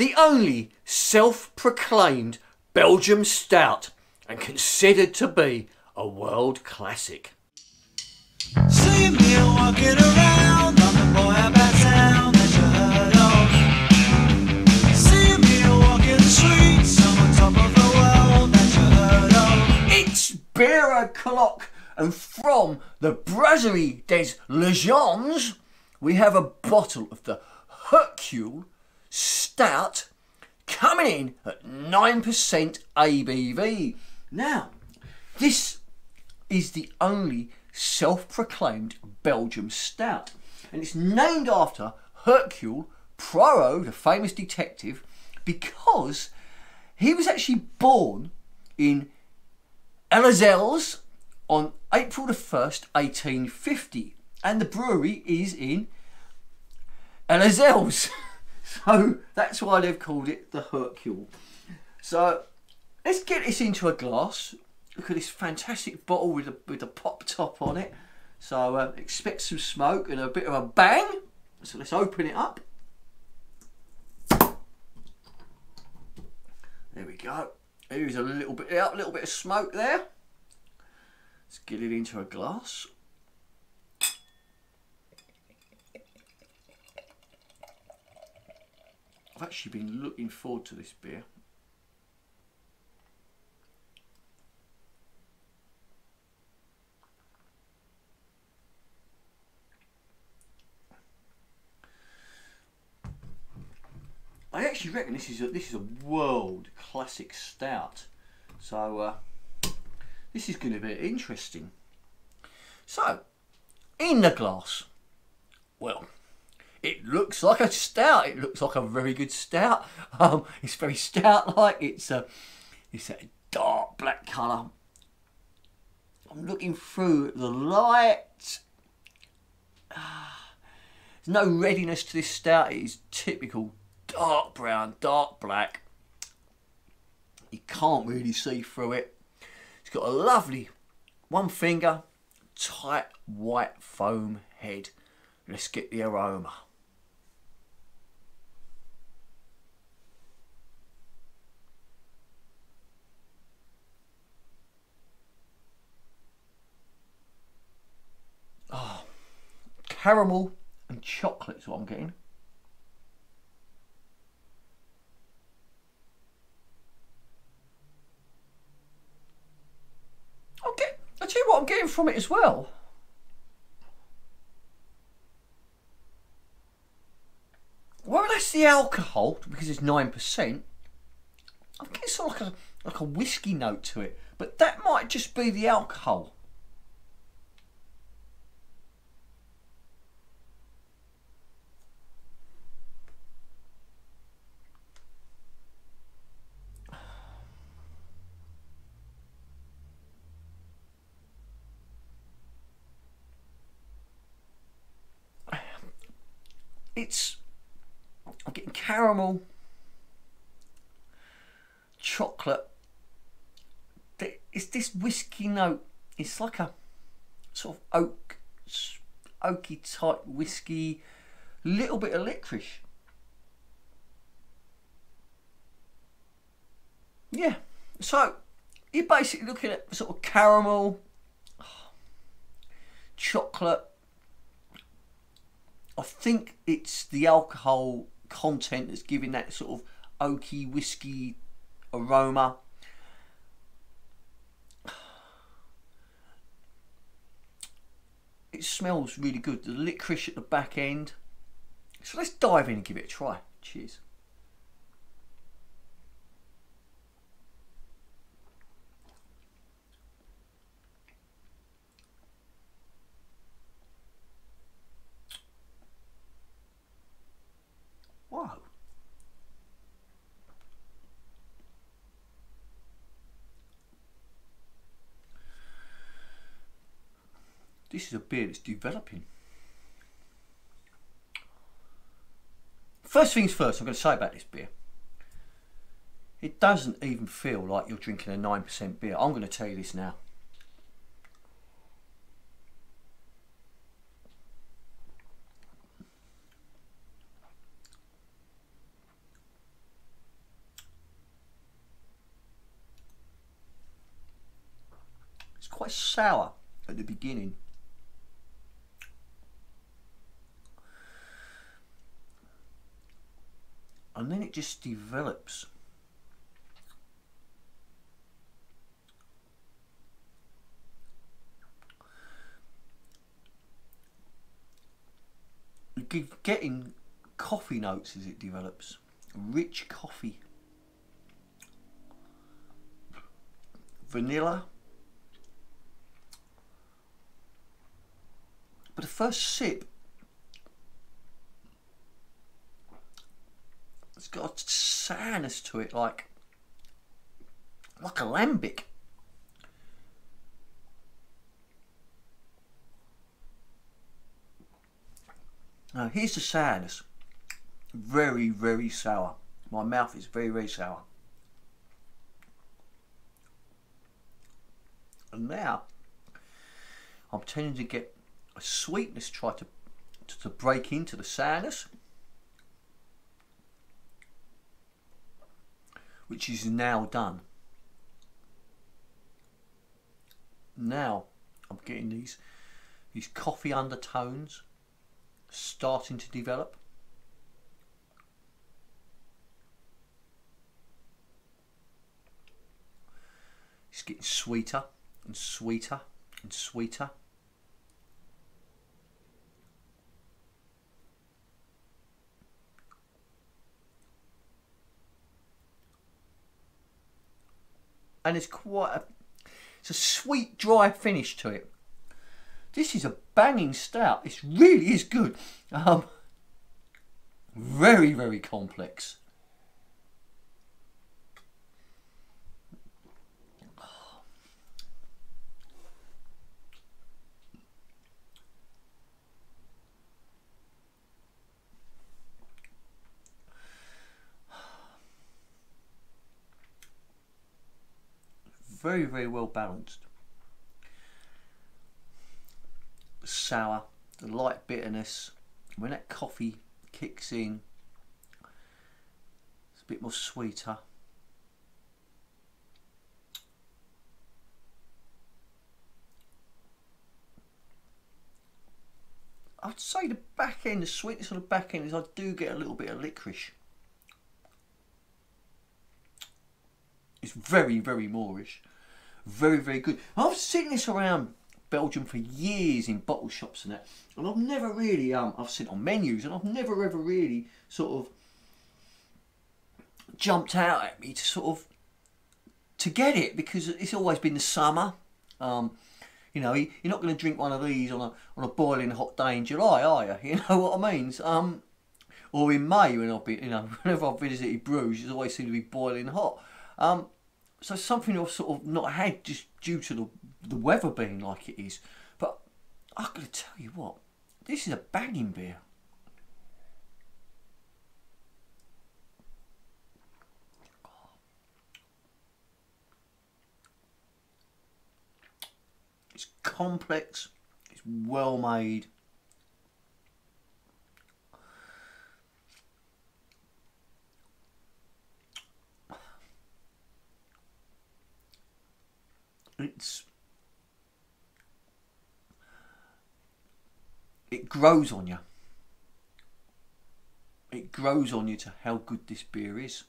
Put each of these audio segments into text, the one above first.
the only self-proclaimed Belgium stout and considered to be a world classic. See me walking around, I'm the boy about town that you heard of. See me walking the streets, I'm on top of the world that you heard of. It's beer o'clock, and from the Brasserie des Legends, we have a bottle of the Hercule Stout coming in at 9% ABV. Now, this is the only self proclaimed Belgium stout, and it's named after Hercule Poirot, the famous detective, because he was actually born in Ellezelles on April the 1st, 1850, and the brewery is in Ellezelles. so that's why they've called it the Hercule. So let's get this into a glass. Look at this fantastic bottle with a with a pop top on it. So uh, expect some smoke and a bit of a bang. So let's open it up. There we go. Here's a little bit, a little bit of smoke there. Let's get it into a glass. I've actually been looking forward to this beer. I actually reckon this is a, this is a world classic stout. So uh, this is going to be interesting. So in the glass, well, it looks like a stout. It looks like a very good stout. Um, it's very stout-like. It's a it's a dark black colour. I'm looking through the light. There's no readiness to this stout. It is typical dark brown, dark black. You can't really see through it. It's got a lovely one finger, tight white foam head. Let's get the aroma. Caramel and chocolate is what I'm getting. Get. I tell you what I'm getting from it as well. Well, that's the alcohol because it's nine percent. I'm getting sort of like a like a whiskey note to it, but that might just be the alcohol. It's I'm getting caramel, chocolate. It's this whiskey note. It's like a sort of oak, oaky type whiskey, little bit of licorice. Yeah. So you're basically looking at sort of caramel, chocolate. I think it's the alcohol content that's giving that sort of oaky whiskey aroma. It smells really good. The licorice at the back end. So let's dive in and give it a try. Cheers. This is a beer that's developing. First things first, I'm going to say about this beer. It doesn't even feel like you're drinking a 9% beer. I'm going to tell you this now. It's quite sour at the beginning. And then it just develops. Getting coffee notes as it develops. Rich coffee. Vanilla. But the first sip, it's got a sourness to it, like like a lambic. Now here's the sourness. Very, very sour. My mouth is very, very sour. And now I'm tending to get a sweetness try to, to, to break into the sourness. Which is now done. Now I'm getting these these coffee undertones starting to develop. It's getting sweeter and sweeter and sweeter. And it's quite a, it's a sweet dry finish to it. This is a banging stout. This really is good. Um, very, very complex. Very, very well balanced. sour, the light bitterness. When that coffee kicks in, it's a bit more sweeter. I'd say the back end, the sweetness on the back end is I do get a little bit of licorice. It's very, very moreish. Very, very good. I've seen this around Belgium for years in bottle shops and that, and I've never really um I've seen it on menus and I've never ever really sort of jumped out at me to sort of to get it because it's always been the summer. Um, you know, you're not going to drink one of these on a on a boiling hot day in July, are you? You know what I mean? Um, or in May when I've been, you know, whenever I've visited Bruges, it's always seemed to be boiling hot. Um, so something I've sort of not had just due to the the weather being like it is. But I'm going to tell you what, this is a banging beer. It's complex, it's well made. It's it grows on you. It grows on you to how good this beer is.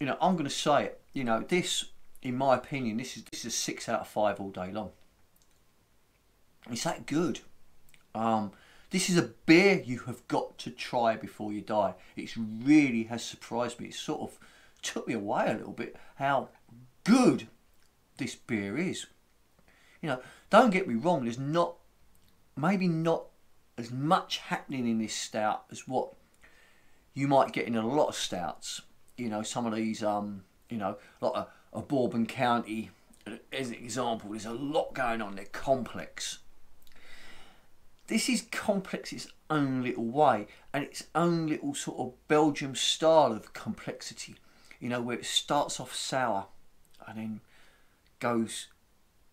You know, I'm going to say it. You know, this, in my opinion, this is this is a six out of five all day long. It's that good. Um, this is a beer you have got to try before you die. It really has surprised me. It sort of took me away a little bit how good this beer is. You know, don't get me wrong, there's not, maybe not as much happening in this stout as what you might get in a lot of stouts. You know, some of these, um, you know, like a, a Bourbon County, as an example, there's a lot going on, they're complex. This is complex its own little way and its own little sort of Belgium style of complexity. You know, where it starts off sour and then goes,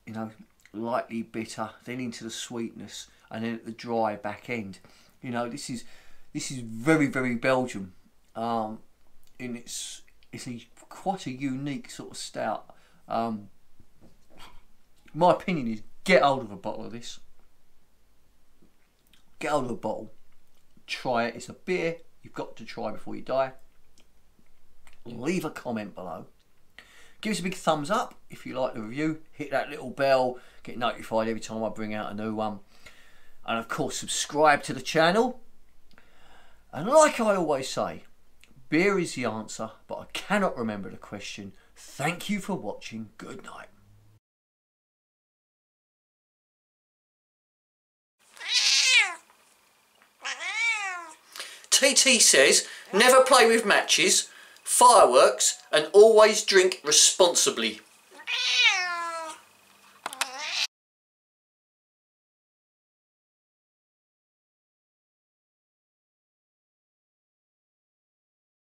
you know, lightly bitter, then into the sweetness, and then at the dry back end. You know, this is this is very very Belgium um, in its it's a quite a unique sort of stout. Um, my opinion is get hold of a bottle of this. Get hold of a bottle. Try it. It's a beer you've got to try before you die. Leave a comment below. Give us a big thumbs up if you like the review. Hit that little bell. Get notified every time I bring out a new one. And of course, subscribe to the channel. And like I always say, beer is the answer, but I cannot remember the question. Thank you for watching. Good night. TT says never play with matches, fireworks, and always drink responsibly.